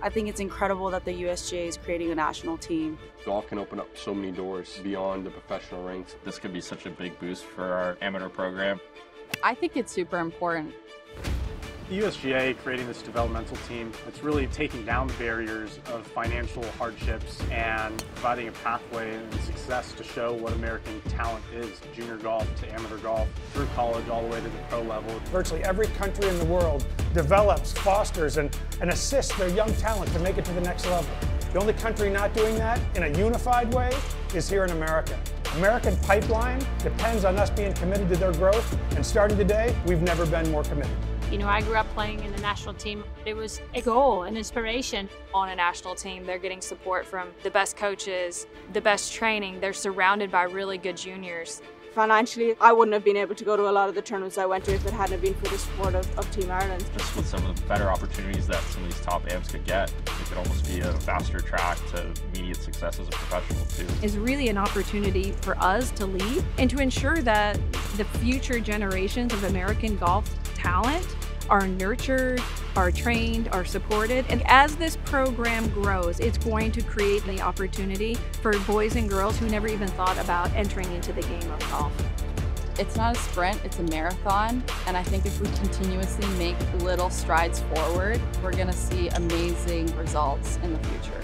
I think it's incredible that the USGA is creating a national team. Golf can open up so many doors beyond the professional ranks. This could be such a big boost for our amateur program. I think it's super important. The USGA creating this developmental team, it's really taking down the barriers of financial hardships and providing a pathway and success to show what American talent is, junior golf to amateur golf, through college all the way to the pro level. Virtually every country in the world develops, fosters, and, and assists their young talent to make it to the next level. The only country not doing that in a unified way is here in America. American Pipeline depends on us being committed to their growth, and starting today, we've never been more committed. You know, I grew up playing in the national team. It was a goal, an inspiration. On a national team, they're getting support from the best coaches, the best training. They're surrounded by really good juniors. Financially, I wouldn't have been able to go to a lot of the tournaments I went to if it hadn't been for the support of, of Team Ireland. Just with some of the better opportunities that some of these top AMs could get, it could almost be a faster track to immediate success as a professional too. Is really an opportunity for us to lead and to ensure that the future generations of American golf talent are nurtured, are trained, are supported. And as this program grows, it's going to create the opportunity for boys and girls who never even thought about entering into the game of golf. It's not a sprint, it's a marathon. And I think if we continuously make little strides forward, we're going to see amazing results in the future.